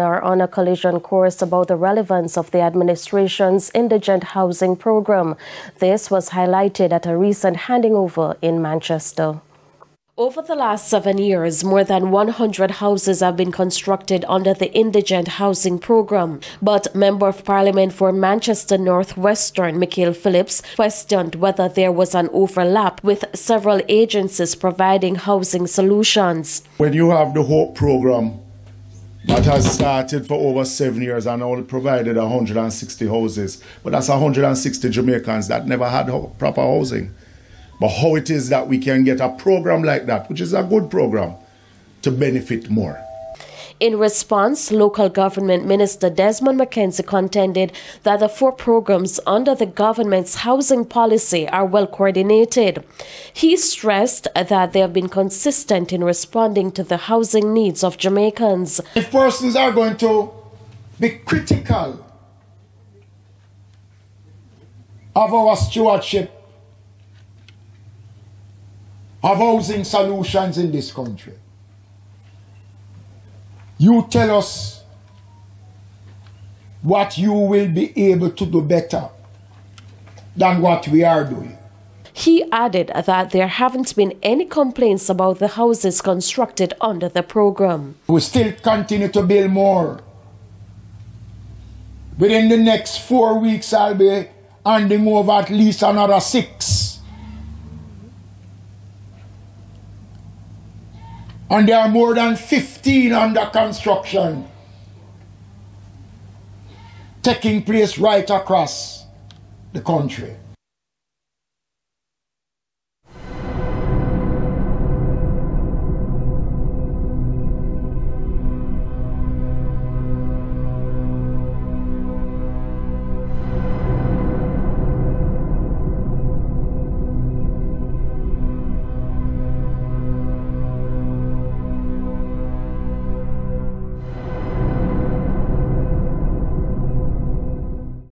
are on a collision course about the relevance of the administration's indigent housing program. This was highlighted at a recent handing over in Manchester. Over the last seven years, more than 100 houses have been constructed under the Indigent Housing Program. But Member of Parliament for Manchester North Western, Mikael Phillips, questioned whether there was an overlap with several agencies providing housing solutions. When you have the HOPE program that has started for over seven years and only provided 160 houses, but that's 160 Jamaicans that never had proper housing. But how it is that we can get a program like that, which is a good program, to benefit more. In response, local government minister Desmond McKenzie contended that the four programs under the government's housing policy are well coordinated. He stressed that they have been consistent in responding to the housing needs of Jamaicans. If persons are going to be critical of our stewardship of housing solutions in this country. You tell us what you will be able to do better than what we are doing. He added that there haven't been any complaints about the houses constructed under the program. We still continue to build more. Within the next four weeks, I'll be handing over at least another six. And there are more than 15 under construction taking place right across the country.